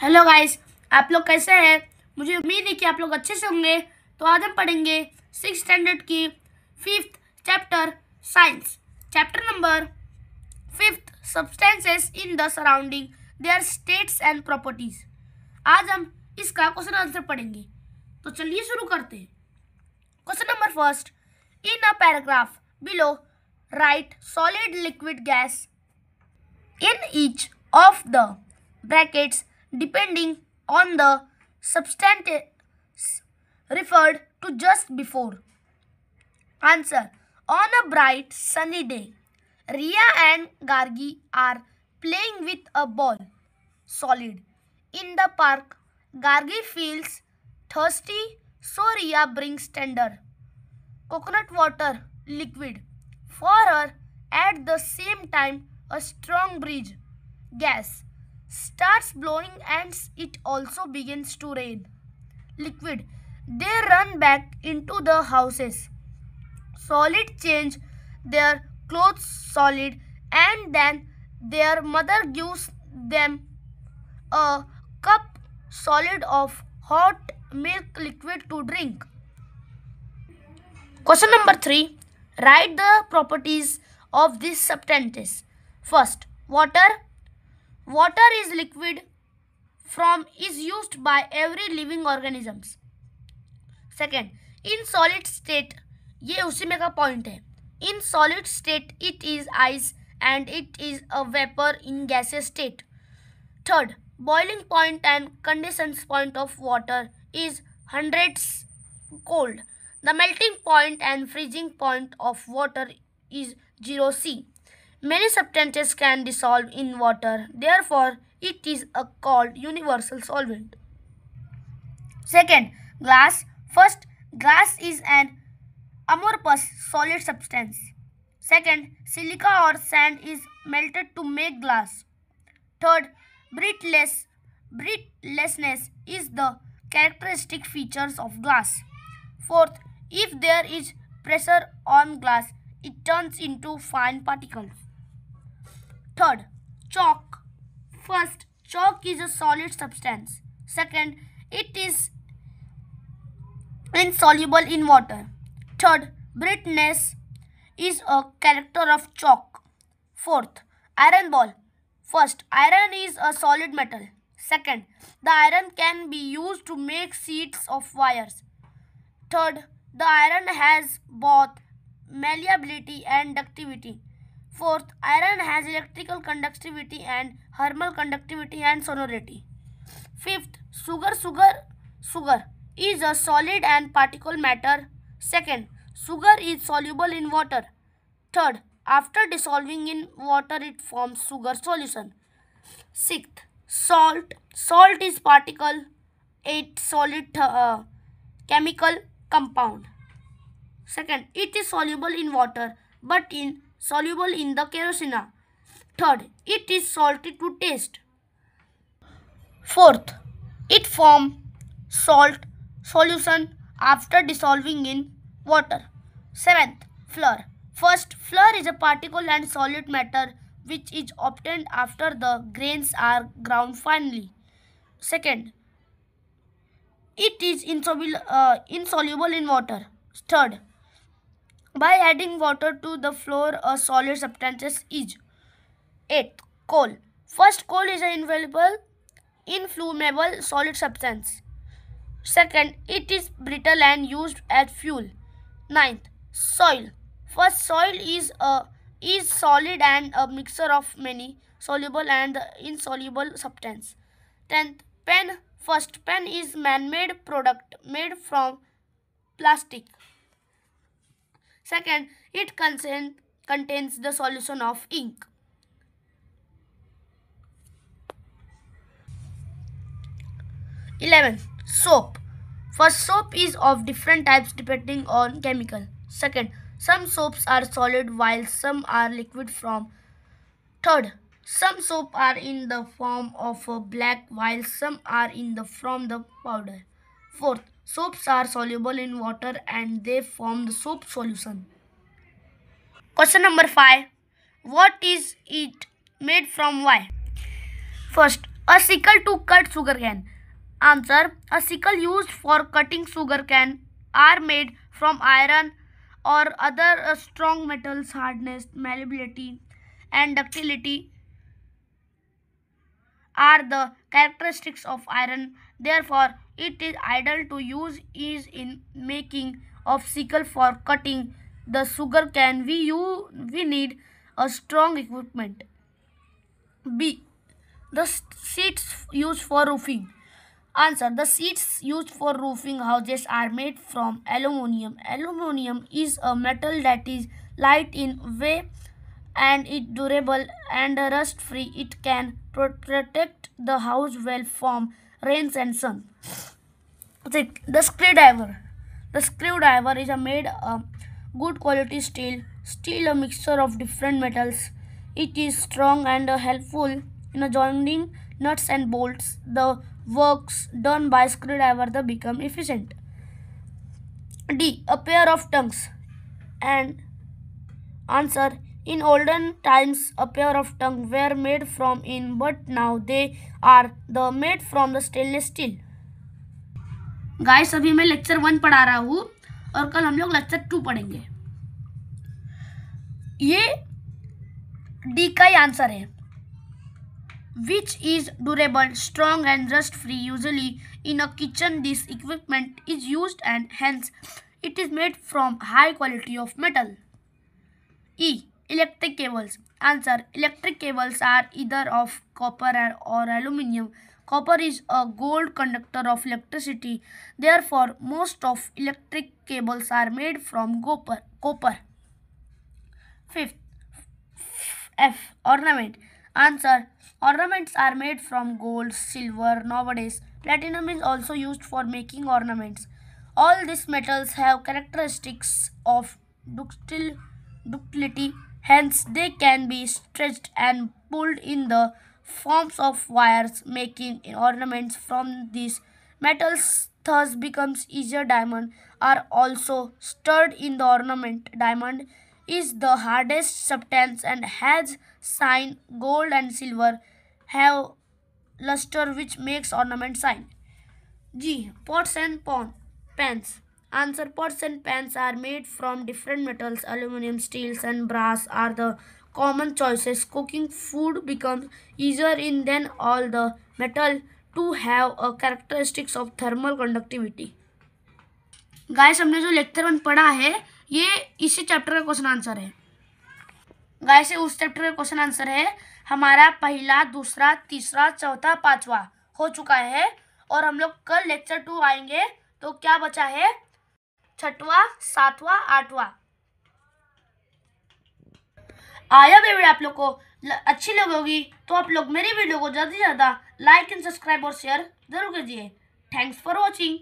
Hello guys, आप लोग कैसे हैं? मुझे उम्मीद है कि आप लोग अच्छे से होंगे। तो आज हम पढ़ेंगे सिक्स स्टैंडर्ड की fifth chapter, science. Chapter number fifth substances in the surrounding their states and properties आज हम इसका क्वेश्चन आंसर पढ़ेंगे। तो चलिए शुरू करते हैं। Question number first in a paragraph below write solid liquid gas in each of the brackets depending on the substance referred to just before. Answer On a bright sunny day, Ria and Gargi are playing with a ball, solid. In the park, Gargi feels thirsty, so Ria brings tender coconut water liquid for her at the same time a strong breeze gas starts blowing and it also begins to rain liquid they run back into the houses solid change their clothes solid and then their mother gives them a cup solid of hot milk liquid to drink Question number 3. Write the properties of these substances. First, water Water is liquid from is used by every living organisms. Second, in solid state ये उसी में का point है in solid state it is ice and it is a vapour in gases state third boiling point and condension point of water is hundreds cold the melting point and freezing point of water is 0 C. Many substances can dissolve in water, therefore, it is a called universal solvent. Second, glass. First, glass is an amorphous solid substance. Second, silica or sand is melted to make glass. Third, brittleness, brittleness is the characteristic features of glass. Fourth, if there is pressure on glass, it turns into fine particles. Third, chalk. First, chalk is a solid substance. Second, it is insoluble in water. Third, brittleness is a character of chalk. Fourth, iron ball. First, iron is a solid metal. Second, the iron can be used to make sheets of wires. Third, the iron has both malleability and ductivity. Fourth, iron has electrical conductivity and thermal conductivity and sonority. Fifth, sugar, sugar, sugar is a solid and particle matter. Second, sugar is soluble in water. Third, after dissolving in water, it forms sugar solution. Sixth, salt. Salt is particle. Eight, solid uh, chemical compound. Second, it is soluble in water but in soluble in the kerosene. Third, it is salty to taste. Fourth, it form salt solution after dissolving in water. Seventh, flour. First, flour is a particle and solid matter which is obtained after the grains are ground finely. Second, it is insoluble, uh, insoluble in water. Third, by adding water to the floor a solid substance is. Eighth, coal. First, coal is an inflammable, inflammable solid substance. Second, it is brittle and used as fuel. Ninth, soil. First, soil is a is solid and a mixture of many soluble and insoluble substance. Tenth, pen. First, pen is man-made product made from plastic. Second, it contain, contains the solution of ink. Eleven, soap. First, soap is of different types depending on chemical. Second, some soaps are solid while some are liquid from. Third, some soap are in the form of a black while some are in the from the powder. Fourth, soaps are soluble in water and they form the soap solution. Question number 5. What is it made from? Why? First, A sickle to cut sugar cane. Answer. A sickle used for cutting sugar cane are made from iron or other strong metals hardness, malleability and ductility are the characteristics of iron. Therefore, it is ideal to use is in making of sickle for cutting the sugar cane. We, you, we need a strong equipment. B. The seats used for roofing. Answer. The seats used for roofing houses are made from aluminium. Aluminium is a metal that is light in weight and it durable and rust free. It can protect the house well from rains and sun. The screwdriver. The screwdriver is a made of good quality steel. Steel a mixture of different metals. It is strong and helpful in joining nuts and bolts. The works done by screwdriver the become efficient. D. A pair of tongues. And answer. In olden times a pair of tongues were made from in, but now they are the made from the stainless steel. Guys, अभी मैं lecture one पढ़ा रहा हूँ और कल हम लोग lecture to पढ़ेंगे। ये डी का ही आंसर है। Which is durable strong and rust free usually in a kitchen this equipment is use and hence it is made from high quality of metal E Electric cables. Answer. Electric cables are either of copper or aluminium. Copper is a gold conductor of electricity. Therefore, most of electric cables are made from copper. copper. Fifth. F. Ornament. Answer. Ornaments are made from gold, silver. Nowadays, platinum is also used for making ornaments. All these metals have characteristics of ductility, hence they can be stretched and pulled in the forms of wires, making ornaments from these metals thus becomes easier. Diamond are also stirred in the ornament. Diamond is the hardest substance and has shine. Gold and silver have luster which makes ornament shine. G. Pots and pon pans. Answer pots and pans are made from different metals. Aluminum, steels and brass are the common choices. Cooking food becomes easier in than all the metal to have a characteristics of thermal conductivity. Guys हमने जो lecture one पढ़ा है ये इसी chapter का question answer है guys उस chapter का क्वेश्चन आंसर है हमारा पहला दूसरा तीसरा चौथा पांचवा हो चुका है और हम लोग कल लेक्चर टू आएँगे तो क्या बचा है छठवा, सातवा, आठवा। आया वीडियो आप लोग को। अच्छी लगेगी तो आप लोग मेरी वीडियो को ज़्यादा से ज़्यादा लाइक एंड सब्सक्राइब और शेयर ज़रूर कीजिए। Thanks for watching